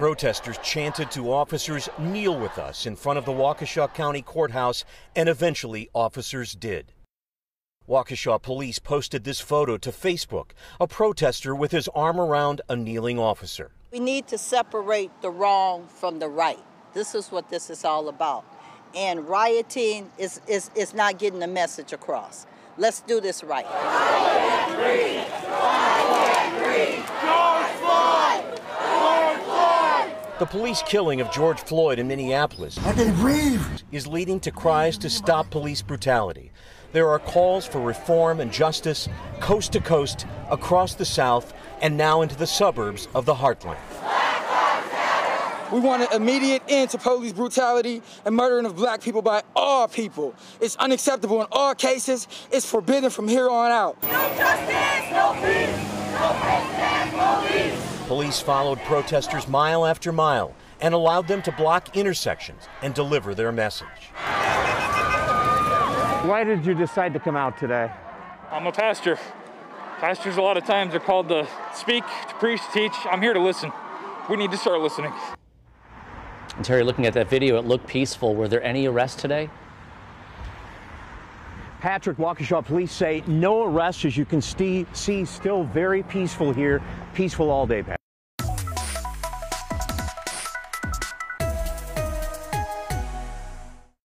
Protesters chanted to officers, kneel with us in front of the Waukesha County Courthouse, and eventually officers did. Waukesha police posted this photo to Facebook, a protester with his arm around a kneeling officer. We need to separate the wrong from the right. This is what this is all about. And rioting is, is, is not getting the message across. Let's do this right. The police killing of George Floyd in Minneapolis I can breathe. is leading to cries to stop police brutality. There are calls for reform and justice coast to coast, across the South, and now into the suburbs of the heartland. We want an immediate end to police brutality and murdering of black people by all people. It's unacceptable in all cases. It's forbidden from here on out. No justice, no police. Police followed protesters mile after mile and allowed them to block intersections and deliver their message. Why did you decide to come out today? I'm a pastor. Pastors, a lot of times, are called to speak, to preach, to teach. I'm here to listen. We need to start listening. And Terry, looking at that video, it looked peaceful. Were there any arrests today? Patrick, Waukesha police say no arrests, as you can see, see still very peaceful here. Peaceful all day, Patrick.